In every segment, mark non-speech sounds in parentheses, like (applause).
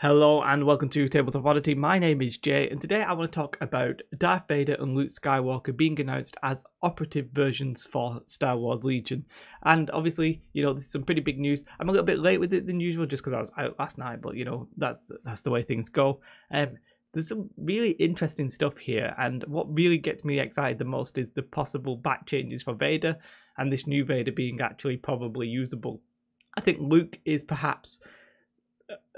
Hello and welcome to Tabletop Oddity. My name is Jay, and today I want to talk about Darth Vader and Luke Skywalker being announced as operative versions for Star Wars Legion. And obviously, you know, this is some pretty big news. I'm a little bit late with it than usual just because I was out last night, but you know, that's that's the way things go. Um, there's some really interesting stuff here, and what really gets me excited the most is the possible back changes for Vader and this new Vader being actually probably usable. I think Luke is perhaps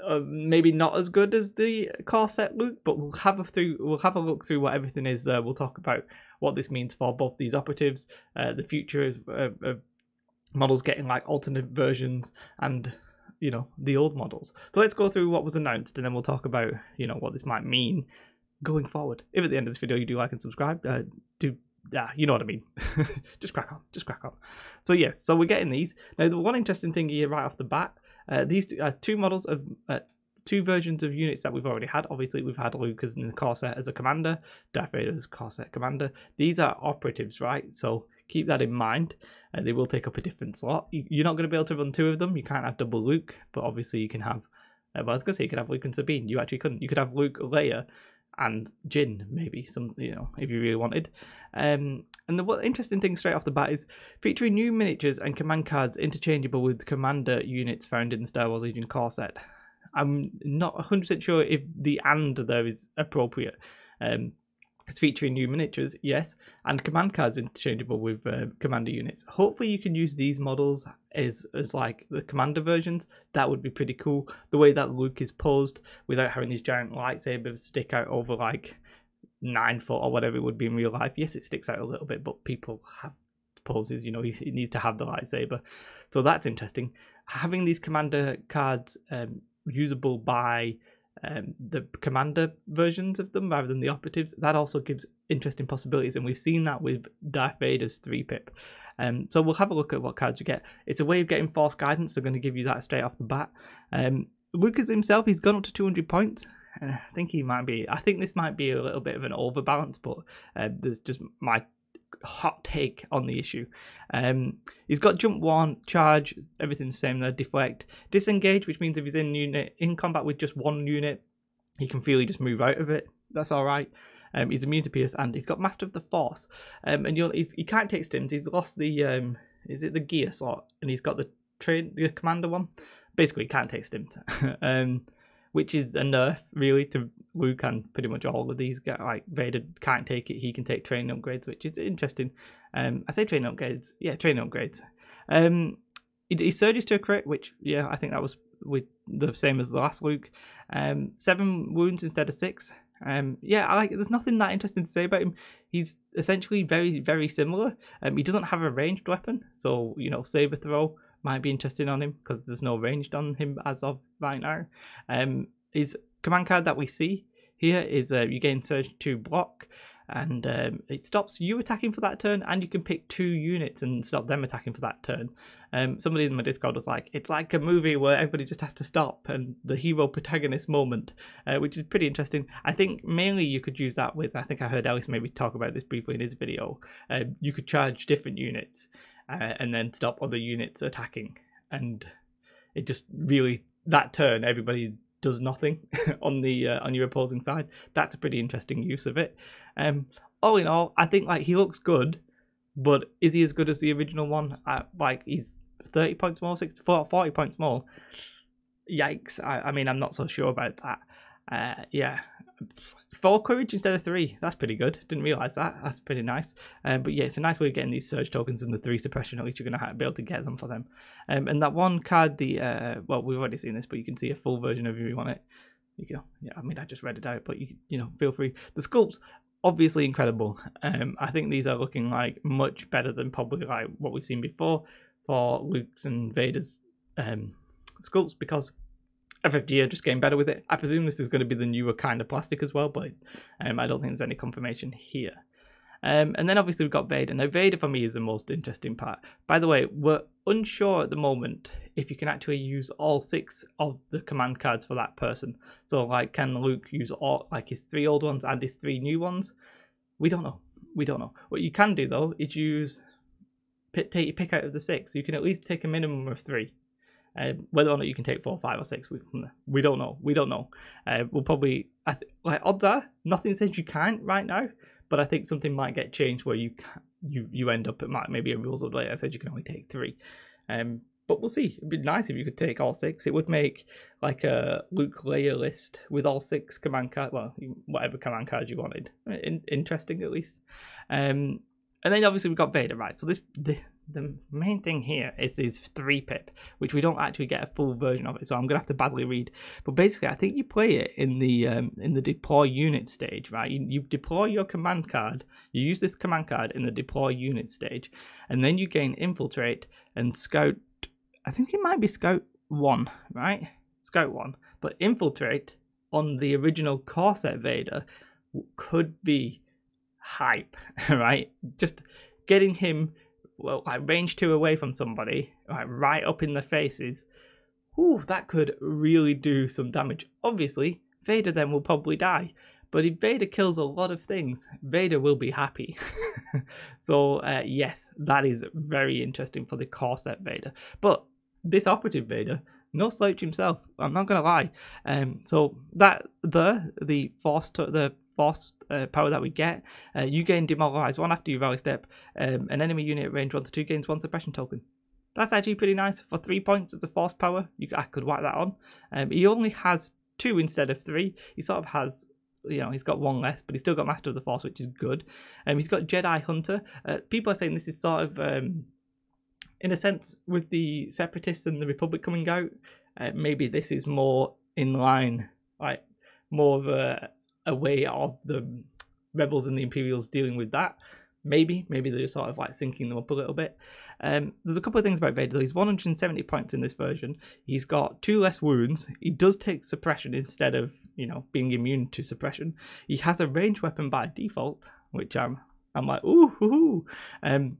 uh, maybe not as good as the core set Luke, but we'll have a through we'll have a look through what everything is. Uh, we'll talk about what this means for both these operatives, uh, the future of, of, of, models getting like alternate versions, and you know the old models. So let's go through what was announced, and then we'll talk about you know what this might mean going forward. If at the end of this video you do like and subscribe, uh, do yeah, you know what I mean. (laughs) just crack on, just crack on. So yes, so we're getting these now. The one interesting thing here right off the bat uh, these are two models of uh, two versions of units that we've already had. Obviously, we've had Lucas in the set as a commander, Darth Vader as set commander. These are operatives, right? So keep that in mind. Uh, they will take up a different slot. You're not going to be able to run two of them. You can't have double Luke, but obviously you can have. Uh, well, I was going to say you could have Luke and Sabine. You actually couldn't. You could have Luke, Leia, and Jyn, maybe some, you know, if you really wanted. Um, and the interesting thing straight off the bat is featuring new miniatures and command cards interchangeable with commander units found in the Star Wars Legion core set. I'm not 100% sure if the and there is appropriate. Um, it's featuring new miniatures, yes, and command cards interchangeable with uh, commander units. Hopefully, you can use these models as as like the commander versions. That would be pretty cool. The way that Luke is posed without having these giant lightsabers stick out over like nine foot or whatever it would be in real life. Yes, it sticks out a little bit, but people have poses. You know, he, he needs to have the lightsaber, so that's interesting. Having these commander cards um, usable by um, the commander versions of them rather than the operatives, that also gives interesting possibilities. And we've seen that with Darth Vader's 3 pip. Um, so we'll have a look at what cards you get. It's a way of getting force guidance. They're going to give you that straight off the bat. Um, Lucas himself, he's gone up to 200 points. Uh, I think he might be. I think this might be a little bit of an overbalance, but uh, there's just my hot take on the issue. Um, he's got jump one, charge, everything's the same there, deflect, disengage, which means if he's in unit in combat with just one unit, he can freely just move out of it. That's all right. Um, he's immune to pierce, and he's got master of the force. Um, and he can't take stims. He's lost the um, is it the gear slot, and he's got the train the commander one. Basically, he can't take stims. (laughs) which is a nerf really to Luke and pretty much all of these guys. Like Vader can't take it, he can take training upgrades, which is interesting. Um, I say training upgrades, yeah, training upgrades. Um, he, he surges to a crit, which yeah, I think that was with the same as the last Luke. Um, seven wounds instead of six. Um, yeah, I like. There's nothing that interesting to say about him. He's essentially very, very similar. Um, he doesn't have a ranged weapon, so you know, saber throw might be interesting on him because there's no ranged on him as of right now. Um, his command card that we see here is uh, you gain surge to block, and um, it stops you attacking for that turn, and you can pick two units and stop them attacking for that turn. Um, somebody in my Discord was like, it's like a movie where everybody just has to stop and the hero protagonist moment, uh, which is pretty interesting. I think mainly you could use that with, I think I heard Ellis maybe talk about this briefly in his video. Uh, you could charge different units uh, and then stop other units attacking. And it just really that turn everybody does nothing (laughs) on the uh, on your opposing side. That's a pretty interesting use of it. Um, all in all, I think like he looks good, but is he as good as the original one? Uh, like he's thirty points more, 60, 40 points more. Yikes! I, I mean, I'm not so sure about that. Uh, yeah, four courage instead of three. That's pretty good. Didn't realize that. That's pretty nice. Um, but yeah, it's a nice way of getting these surge tokens and the three suppression. At least you're going to be able to get them for them. Um, and that one card, the uh, well, we've already seen this, but you can see a full version of if you want it. You go. Yeah, I mean, I just read it out, but you you know, feel free. The sculpts obviously incredible. Um, I think these are looking like much better than probably like what we've seen before for Luke's and Vader's um, sculpts because FFG are just getting better with it. I presume this is going to be the newer kind of plastic as well, but um, I don't think there's any confirmation here. Um, and then obviously we've got Vader. Now Vader for me is the most interesting part. By the way, we're unsure at the moment if you can actually use all six of the command cards for that person. So like, can Luke use all like his three old ones and his three new ones? We don't know. We don't know. What you can do though is use pick, take your pick out of the six. You can at least take a minimum of three. Um, whether or not you can take four, five, or six, we, we don't know. We don't know. Uh, we'll probably I th- like odds are nothing says you can't right now, but I think something might get changed where you can, you you end up at might maybe a rules update that said you can only take three. Um, but we'll see. It'd be nice if you could take all six. It would make like a Luke Leia list with all six command cards. Well, whatever command cards you wanted. In- interesting at least. Um, and then obviously we've got Vader, right? So this the the main thing here is this three pip, which we don't actually get a full version of it, so I'm gonna have to badly read. But basically, I think you play it in the um, in the deploy unit stage, right? You, you deploy your command card, you use this command card in the deploy unit stage, and then you gain infiltrate and scout I think it might be Scout 1, right? Scout 1. But Infiltrate on the original core set Vader could be hype, (laughs) right? Just getting him well, like range two away from somebody, like right up in the faces. Ooh, that could really do some damage. Obviously, Vader then will probably die. But if Vader kills a lot of things, Vader will be happy. (laughs) so uh, yes, that is very interesting for the core set Vader. But this operative Vader, no slouch himself. I'm not gonna lie. Um, so that the the force the force uh, power that we get, uh, you gain demoralize one after you rally step. Um, an enemy unit at range one to two gains one suppression token. That's actually pretty nice for three points as a force power. You I could whack that on. Um, he only has two instead of three. He sort of has you know, he's got one less, but he's still got Master of the Force, which is good. Um, he's got Jedi Hunter. Uh, people are saying this is sort of, um, in a sense, with the Separatists and the Republic coming out, uh, maybe this is more in line, like more of a, a way of the Rebels and the Imperials dealing with that. Maybe, maybe they're sort of like syncing them up a little bit. Um, there's a couple of things about Vader. He's 170 points in this version. He's got two less wounds. He does take suppression instead of you know being immune to suppression. He has a ranged weapon by default, which I'm I'm like ooh, ooh, ooh. Um,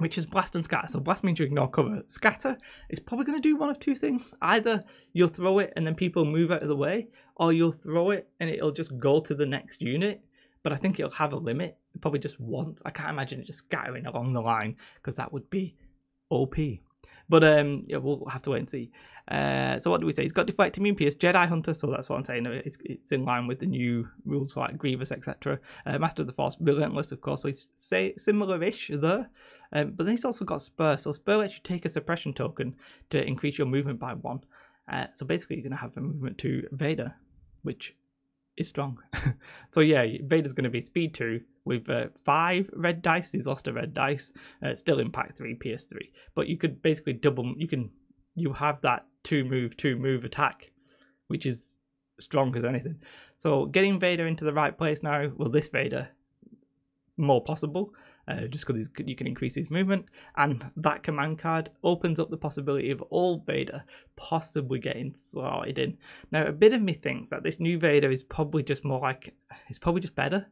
which is blast and scatter. So blast means you ignore cover. Scatter is probably going to do one of two things. Either you'll throw it and then people move out of the way, or you'll throw it and it'll just go to the next unit. But I think it'll have a limit probably just once. I can't imagine it just scattering along the line because that would be OP. But um, yeah, we'll have to wait and see. Uh, so what do we say? He's got deflect, immune pierce, Jedi Hunter, so that's what I'm saying. It's, it's in line with the new rules like Grievous, etc. Uh, Master of the Force, Relentless, of course. So he's say similar-ish there. Um, but then he's also got Spur. So Spur lets you take a suppression token to increase your movement by one. Uh, so basically, you're going to have a movement to Vader, which is strong. (laughs) so yeah, Vader's going to be speed two with uh, five red dice. He's lost a red dice. Uh, still impact three, PS three. But you could basically double. You can you have that two move, two move attack, which is strong as anything. So getting Vader into the right place now. Well, this Vader more possible uh, just because you can increase his movement. And that command card opens up the possibility of all Vader possibly getting slotted in. Now, a bit of me thinks that this new Vader is probably just more like, it's probably just better.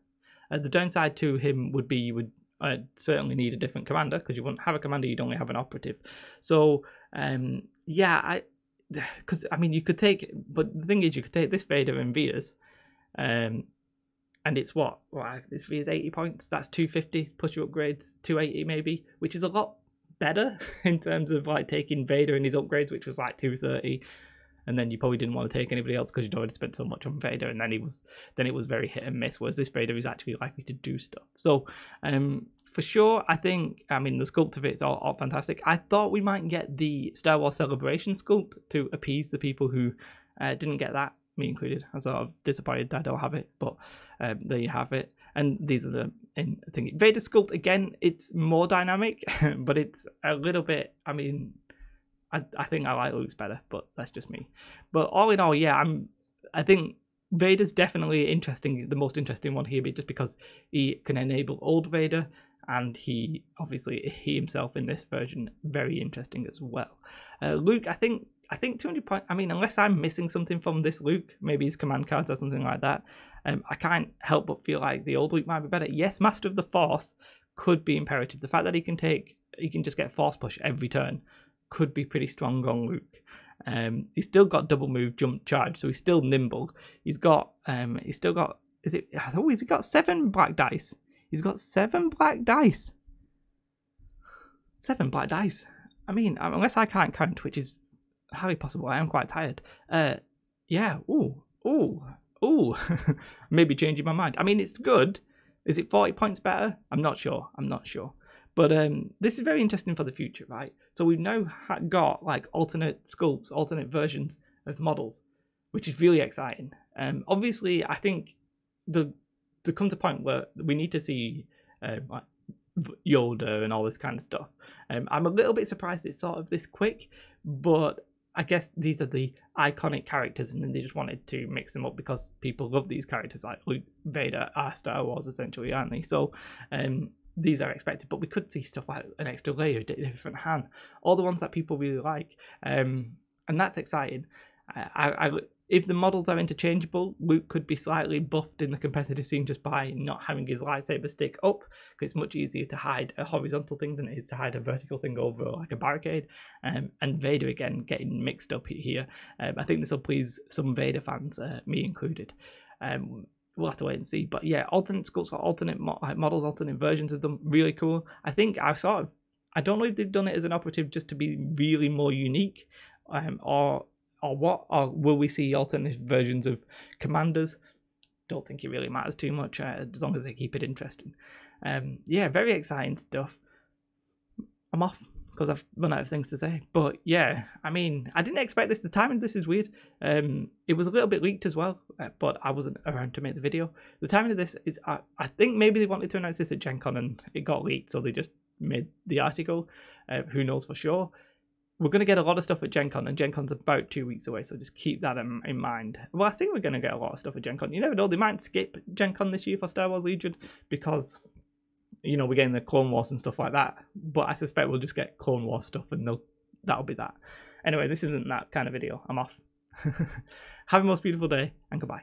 Uh, the downside to him would be you would uh, certainly need a different commander because you wouldn't have a commander, you'd only have an operative. So, um, yeah, I (sighs) because I mean you could take, but the thing is you could take this Vader and Veers, um, and it's what well, this is 80 points. That's 250 plus your upgrades, 280 maybe, which is a lot better (laughs) in terms of like taking Vader and his upgrades, which was like 230. And then you probably didn't want to take anybody else because you'd already spent so much on Vader, and then he was then it was very hit and miss. Whereas this Vader is actually likely to do stuff. So, um, for sure, I think I mean the sculpt of it's all, all fantastic. I thought we might get the Star Wars Celebration sculpt to appease the people who uh, didn't get that me included. I'm sort of disappointed that I don't have it, but um, there you have it. And these are the in thing. Vader sculpt again. It's more dynamic, (laughs) but it's a little bit. I mean, I I think I like Luke's better, but that's just me. But all in all, yeah, I'm. I think Vader's definitely interesting, the most interesting one here, just because he can enable old Vader, and he obviously he himself in this version very interesting as well. Uh, Luke, I think I think 200 points. I mean, unless I'm missing something from this Luke, maybe his command cards or something like that, um, I can't help but feel like the old Luke might be better. Yes, Master of the Force could be imperative. The fact that he can take, he can just get Force push every turn, could be pretty strong on Luke. Um, he's still got double move, jump, charge, so he's still nimble. He's got, um, he's still got. Is it? Oh, he's got seven black dice. He's got seven black dice. Seven black dice. I mean, unless I can't count, which is highly possible. I am quite tired. Uh, yeah. Ooh, ooh, ooh. (laughs) Maybe changing my mind. I mean, it's good. Is it 40 points better? I'm not sure. I'm not sure. But um, this is very interesting for the future, right? So we've now got like alternate sculpts, alternate versions of models, which is really exciting. Um, obviously, I think the to come to a point where we need to see uh, like Yoda and all this kind of stuff. Um, I'm a little bit surprised it's sort of this quick, but I guess these are the iconic characters, and they just wanted to mix them up because people love these characters. Like Luke, Vader are Star Wars, essentially, aren't they? So um, these are expected, but we could see stuff like an extra Leia, a different Han, all the ones that people really like, um, and that's exciting. I, I, if the models are interchangeable, Luke could be slightly buffed in the competitive scene just by not having his lightsaber stick up, because it's much easier to hide a horizontal thing than it is to hide a vertical thing over like a barricade. Um, and Vader again getting mixed up here. Um, I think this will please some Vader fans, uh, me included. Um, we'll have to wait and see. But yeah, alternate sculpts for alternate mo- models, alternate versions of them, really cool. I think I sort of, I don't know if they've done it as an operative just to be really more unique, um, or or what? Or will we see alternate versions of commanders? Don't think it really matters too much uh, as long as they keep it interesting. Um, yeah, very exciting stuff. I'm off because I've run out of things to say. But yeah, I mean, I didn't expect this. The timing this is weird. Um, it was a little bit leaked as well, uh, but I wasn't around to make the video. The timing of this is, I, I think maybe they wanted to announce this at Gen Con and it got leaked, so they just made the article. Uh, who knows for sure? We're going to get a lot of stuff at Gen Con, and Gen Con's about two weeks away, so just keep that in, in mind. Well, I think we're going to get a lot of stuff at Gen Con. You never know, they might skip Gen Con this year for Star Wars Legion because, you know, we're getting the Clone Wars and stuff like that. But I suspect we'll just get Clone Wars stuff, and that'll be that. Anyway, this isn't that kind of video. I'm off. (laughs) Have a most beautiful day, and goodbye.